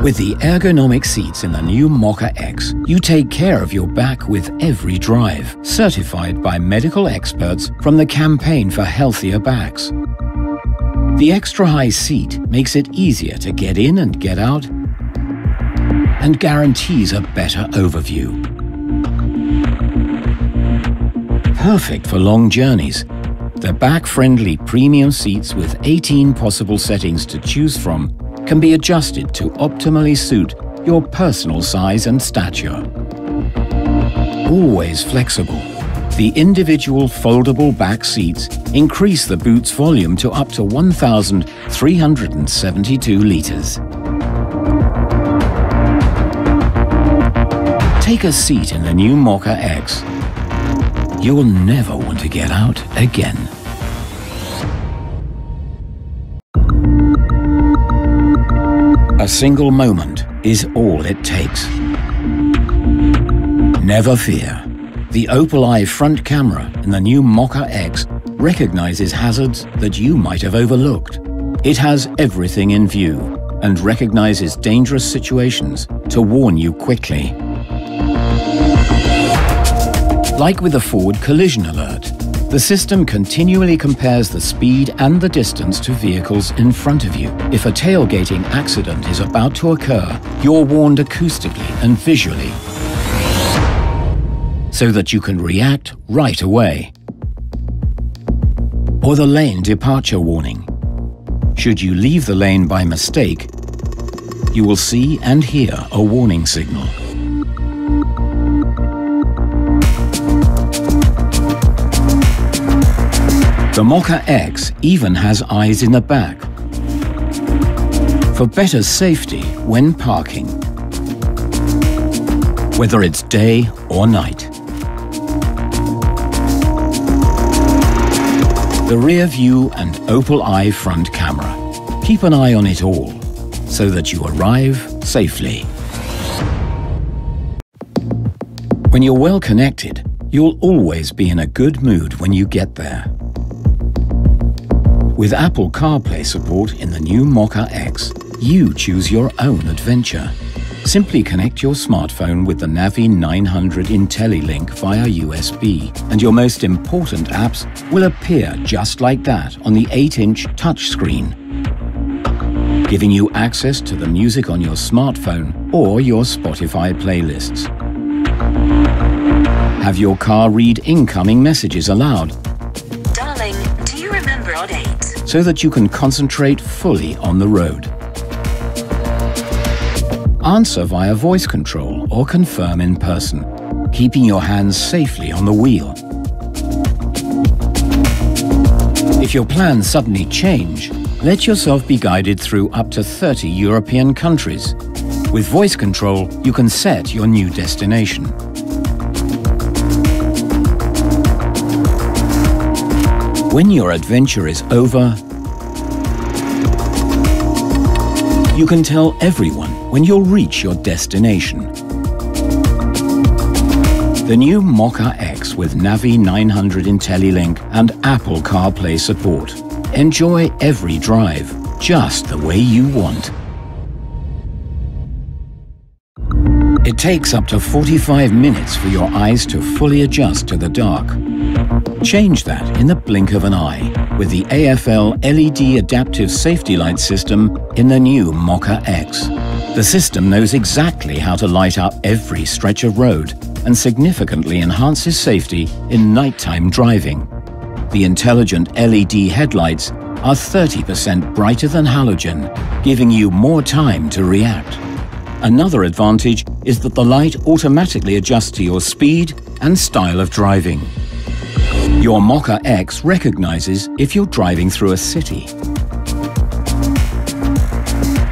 With the ergonomic seats in the new Mokka X, you take care of your back with every drive, certified by medical experts from the Campaign for Healthier Backs. The extra high seat makes it easier to get in and get out and guarantees a better overview. Perfect for long journeys, the back-friendly premium seats with 18 possible settings to choose from can be adjusted to optimally suit your personal size and stature. Always flexible, the individual foldable back seats increase the boot's volume to up to 1,372 litres. Take a seat in the new Mokka X. You'll never want to get out again. A single moment is all it takes. Never fear. The Opel Eye front camera in the new Mokka X recognizes hazards that you might have overlooked. It has everything in view and recognizes dangerous situations to warn you quickly. Like with the Forward Collision Alert, the system continually compares the speed and the distance to vehicles in front of you. If a tailgating accident is about to occur, you're warned acoustically and visually so that you can react right away. Or the lane departure warning. Should you leave the lane by mistake, you will see and hear a warning signal. The Mokka X even has eyes in the back for better safety when parking, whether it's day or night. The rear view and Opel Eye front camera. Keep an eye on it all so that you arrive safely. When you're well connected, you'll always be in a good mood when you get there. With Apple CarPlay support in the new Mokka X, you choose your own adventure. Simply connect your smartphone with the Navi 900 IntelliLink via USB, and your most important apps will appear just like that on the 8-inch touchscreen, giving you access to the music on your smartphone or your Spotify playlists. Have your car read incoming messages aloud so that you can concentrate fully on the road. Answer via voice control or confirm in person, keeping your hands safely on the wheel. If your plans suddenly change, let yourself be guided through up to 30 European countries. With voice control, you can set your new destination. When your adventure is over, you can tell everyone when you'll reach your destination. The new Mokka X with Navi 900 IntelliLink and Apple CarPlay support. Enjoy every drive just the way you want. It takes up to 45 minutes for your eyes to fully adjust to the dark. Change that in the blink of an eye with the AFL LED Adaptive Safety Light System in the new Mokka X. The system knows exactly how to light up every stretch of road and significantly enhances safety in nighttime driving. The intelligent LED headlights are 30% brighter than halogen, giving you more time to react. Another advantage is that the light automatically adjusts to your speed and style of driving. Your Mokka X recognizes if you're driving through a city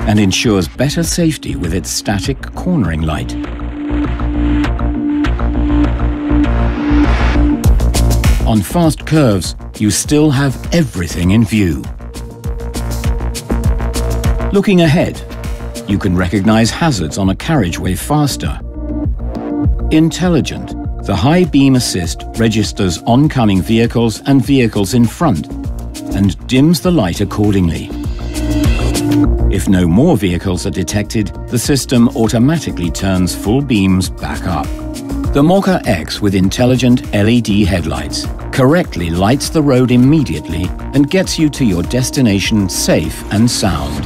and ensures better safety with its static cornering light. On fast curves, you still have everything in view. Looking ahead, you can recognize hazards on a carriageway faster. Intelligent, the high beam assist registers oncoming vehicles and vehicles in front and dims the light accordingly. If no more vehicles are detected, the system automatically turns full beams back up. The Mokka X with intelligent LED headlights correctly lights the road immediately and gets you to your destination safe and sound.